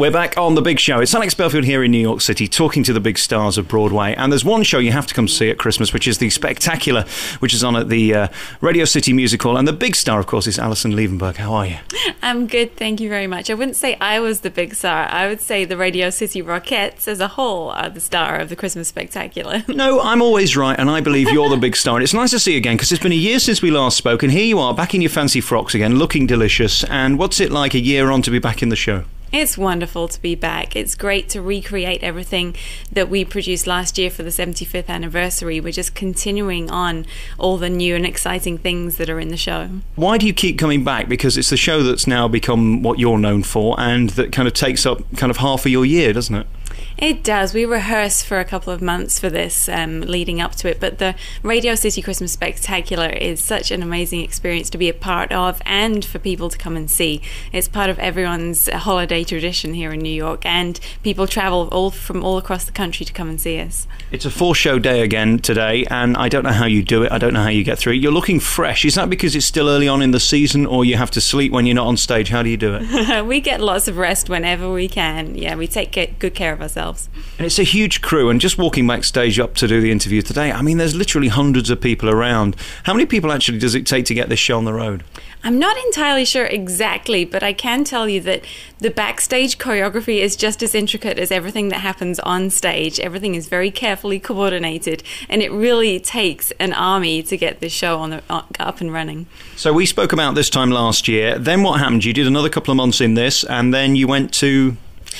We're back on The Big Show. It's Alex Belfield here in New York City talking to the big stars of Broadway. And there's one show you have to come see at Christmas, which is The Spectacular, which is on at the uh, Radio City Music Hall. And the big star, of course, is Alison Liebenberg. How are you? I'm good, thank you very much. I wouldn't say I was the big star. I would say the Radio City Rockettes as a whole are the star of the Christmas Spectacular. No, I'm always right, and I believe you're the big star. And it's nice to see you again because it's been a year since we last spoke, and here you are back in your fancy frocks again, looking delicious. And what's it like a year on to be back in the show? It's wonderful to be back. It's great to recreate everything that we produced last year for the 75th anniversary. We're just continuing on all the new and exciting things that are in the show. Why do you keep coming back? Because it's the show that's now become what you're known for and that kind of takes up kind of half of your year, doesn't it? It does. We rehearse for a couple of months for this um, leading up to it, but the Radio City Christmas Spectacular is such an amazing experience to be a part of and for people to come and see. It's part of everyone's holiday tradition here in New York, and people travel all from all across the country to come and see us. It's a four show day again today, and I don't know how you do it. I don't know how you get through it. You're looking fresh. Is that because it's still early on in the season, or you have to sleep when you're not on stage? How do you do it? we get lots of rest whenever we can. Yeah, we take good care of ourselves ourselves. And it's a huge crew. And just walking backstage up to do the interview today, I mean, there's literally hundreds of people around. How many people actually does it take to get this show on the road? I'm not entirely sure exactly, but I can tell you that the backstage choreography is just as intricate as everything that happens on stage. Everything is very carefully coordinated, and it really takes an army to get this show on the, uh, up and running. So we spoke about this time last year. Then what happened? You did another couple of months in this, and then you went to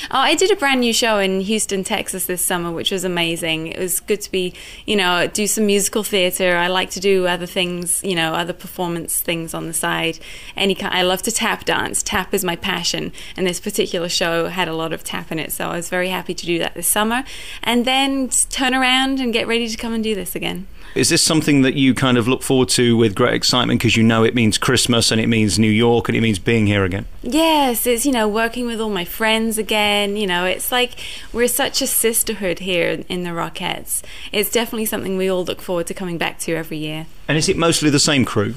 Oh, I did a brand new show in Houston, Texas this summer, which was amazing. It was good to be, you know, do some musical theater. I like to do other things, you know, other performance things on the side. Any kind, I love to tap dance. Tap is my passion, and this particular show had a lot of tap in it. So I was very happy to do that this summer, and then turn around and get ready to come and do this again. Is this something that you kind of look forward to with great excitement because you know it means Christmas and it means New York and it means being here again? Yes, it's, you know, working with all my friends again. You know, it's like we're such a sisterhood here in the Rockettes. It's definitely something we all look forward to coming back to every year. And is it mostly the same crew?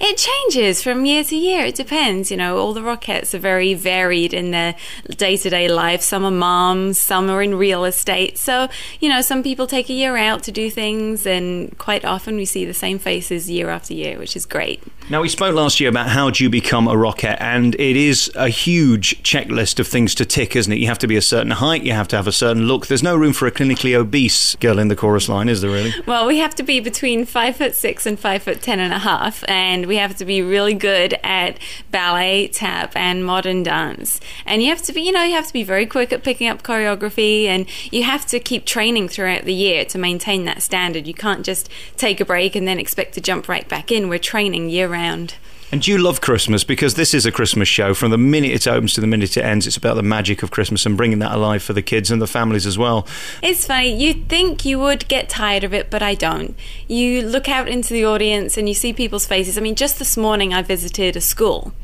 It changes from year to year. It depends. You know, all the Rockettes are very varied in their day to day life. Some are moms, some are in real estate. So, you know, some people take a year out to do things, and quite often we see the same faces year after year, which is great. Now, we spoke last year about how do you become a Rockette, and it is a huge checklist of things to tick, isn't it? You have to be a certain height, you have to have a certain look. There's no room for a clinically obese girl in the chorus line, is there really? Well, we have to be between five foot six and five foot ten and a half, and and we have to be really good at ballet, tap, and modern dance. And you have to be, you know, you have to be very quick at picking up choreography, and you have to keep training throughout the year to maintain that standard. You can't just take a break and then expect to jump right back in. We're training year round. And you love Christmas? Because this is a Christmas show. From the minute it opens to the minute it ends, it's about the magic of Christmas and bringing that alive for the kids and the families as well. It's funny. You think you would get tired of it, but I don't. You look out into the audience and you see people's faces. I mean, just this morning I visited a school.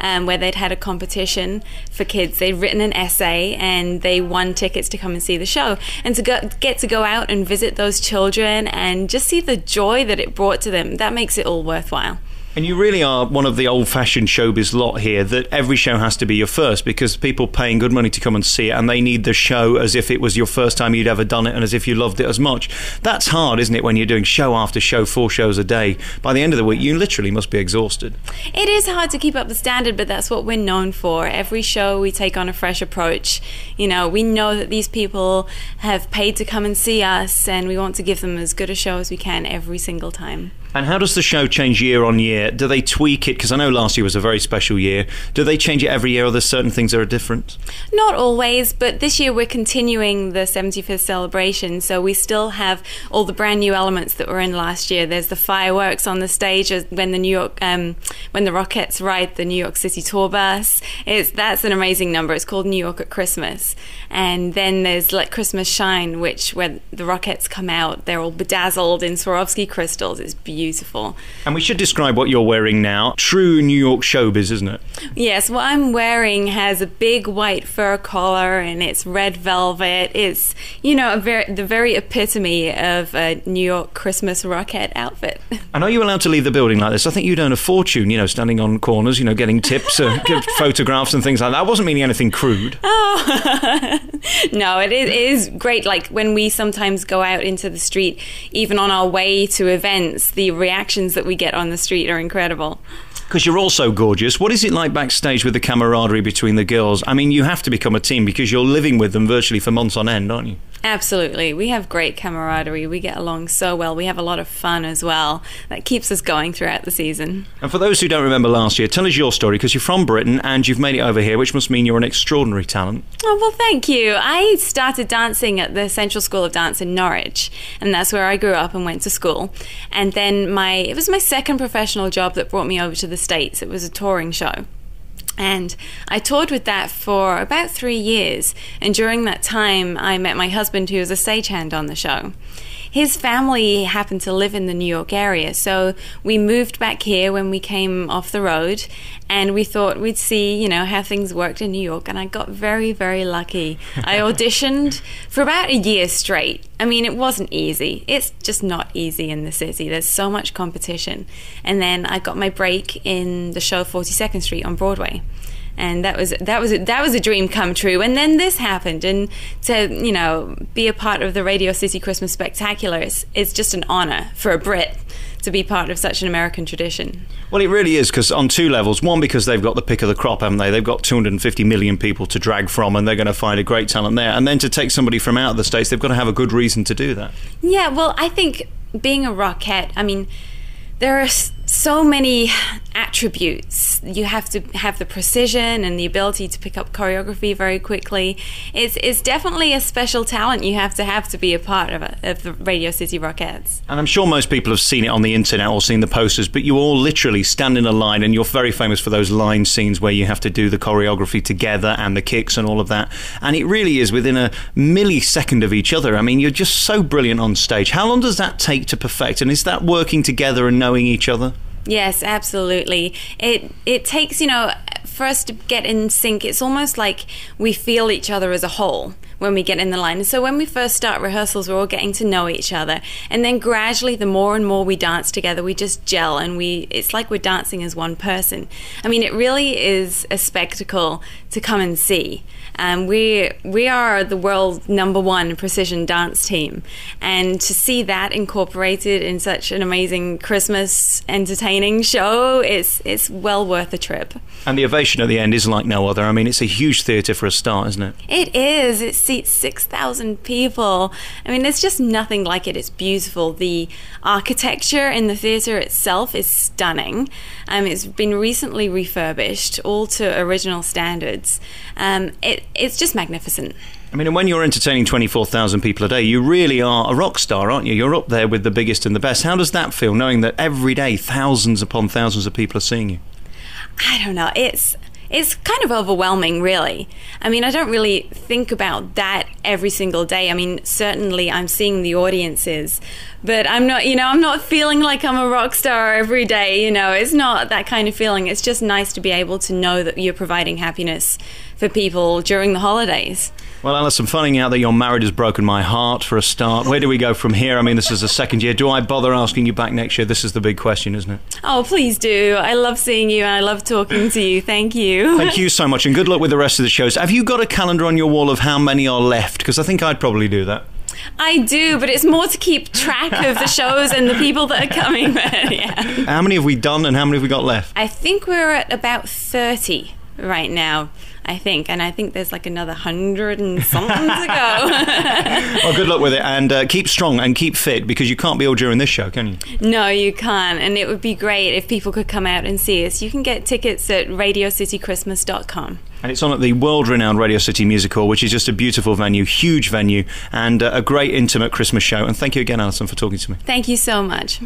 Um, where they'd had a competition for kids. They'd written an essay and they won tickets to come and see the show. And to go, get to go out and visit those children and just see the joy that it brought to them, that makes it all worthwhile. And you really are one of the old fashioned showbiz lot here that every show has to be your first because people paying good money to come and see it and they need the show as if it was your first time you'd ever done it and as if you loved it as much. That's hard, isn't it, when you're doing show after show, four shows a day? By the end of the week, you literally must be exhausted. It is hard to keep up the standard, but that's what we're known for. Every show we take on a fresh approach. You know, we know that these people have paid to come and see us and we want to give them as good a show as we can every single time. And how does the show change year on year? Do they tweak it? Because I know last year was a very special year. Do they change it every year, or there's certain things that are different? Not always, but this year we're continuing the 75th celebration, so we still have all the brand new elements that were in last year. There's the fireworks on the stage when the New York, um, when the Rockettes ride the New York City tour bus. It's that's an amazing number. It's called New York at Christmas, and then there's like Christmas Shine, which when the Rockettes come out, they're all bedazzled in Swarovski crystals. It's beautiful. And we should describe what you're wearing now. True New York showbiz, isn't it? Yes, what I'm wearing has a big white fur collar and it's red velvet. It's, you know, very, the very epitome of a New York Christmas Rockette outfit. And are you allowed to leave the building like this? I think you'd earn a fortune, you know, standing on corners, you know, getting tips, uh, photographs and things like that. I wasn't meaning anything crude. Oh, no, it is, it is great. Like when we sometimes go out into the street, even on our way to events, the reactions that we get on the street are incredible because you're also gorgeous. What is it like backstage with the camaraderie between the girls? I mean, you have to become a team because you're living with them virtually for months on end, aren't you? Absolutely. We have great camaraderie. We get along so well. We have a lot of fun as well. That keeps us going throughout the season. And for those who don't remember last year, tell us your story because you're from Britain and you've made it over here, which must mean you're an extraordinary talent. Oh, well, thank you. I started dancing at the Central School of Dance in Norwich, and that's where I grew up and went to school. And then my it was my second professional job that brought me over to the States. It was a touring show. And I toured with that for about three years. And during that time, I met my husband, who was a stagehand on the show his family happened to live in the New York area. So we moved back here when we came off the road and we thought we'd see, you know, how things worked in New York. And I got very, very lucky. I auditioned for about a year straight. I mean, it wasn't easy. It's just not easy in the city. There's so much competition. And then I got my break in the show 42nd Street on Broadway and that was that was that was a dream come true. And then this happened, and to you know be a part of the Radio City Christmas Spectacular is, is just an honor for a Brit to be part of such an American tradition. Well, it really is because on two levels. One, because they've got the pick of the crop, haven't they? They've got 250 million people to drag from, and they're going to find a great talent there. And then to take somebody from out of the states, they've got to have a good reason to do that. Yeah, well, I think being a rockette, I mean there are so many attributes. You have to have the precision and the ability to pick up choreography very quickly. It's, it's definitely a special talent you have to have to be a part of, of the Radio City Rockettes. And I'm sure most people have seen it on the internet or seen the posters, but you all literally stand in a line, and you're very famous for those line scenes where you have to do the choreography together and the kicks and all of that. And it really is within a millisecond of each other. I mean, you're just so brilliant on stage. How long does that take to perfect? And is that working together and knowing each other? Yes, absolutely. It it takes, you know, for us to get in sync, it's almost like we feel each other as a whole when we get in the line. So when we first start rehearsals, we're all getting to know each other. And then gradually, the more and more we dance together, we just gel and we, it's like we're dancing as one person. I mean, it really is a spectacle to come and see. Um, we we are the world number one precision dance team, and to see that incorporated in such an amazing Christmas entertaining show, it's it's well worth a trip. And the ovation at the end is like no other. I mean, it's a huge theatre for a start, isn't it? It is. It seats six thousand people. I mean, there's just nothing like it. It's beautiful. The architecture in the theatre itself is stunning. Um, it's been recently refurbished, all to original standards. Um, it, it's just magnificent. I mean, and when you're entertaining 24,000 people a day, you really are a rock star, aren't you? You're up there with the biggest and the best. How does that feel, knowing that every day thousands upon thousands of people are seeing you? I don't know. It's it's kind of overwhelming, really. I mean, I don't really think about that every single day. I mean, certainly I'm seeing the audiences, but I'm not, you know, I'm not feeling like I'm a rock star every day. You know, it's not that kind of feeling. It's just nice to be able to know that you're providing happiness for people during the holidays. Well, Alison, finding out that you're married has broken my heart for a start. Where do we go from here? I mean, this is the second year. Do I bother asking you back next year? This is the big question, isn't it? Oh, please do. I love seeing you and I love talking to you. Thank you. Thank you so much, and good luck with the rest of the shows. Have you got a calendar on your wall of how many are left? Because I think I'd probably do that. I do, but it's more to keep track of the shows and the people that are coming. yeah. How many have we done and how many have we got left? I think we're at about 30 right now. I think, and I think there's like another hundred and something to go. well, good luck with it, and uh, keep strong and keep fit because you can't be all during this show, can you? No, you can't, and it would be great if people could come out and see us. You can get tickets at RadioCityChristmas.com. And it's on at the world renowned Radio City Music Hall, which is just a beautiful venue, huge venue, and uh, a great intimate Christmas show. And thank you again, Alison, for talking to me. Thank you so much.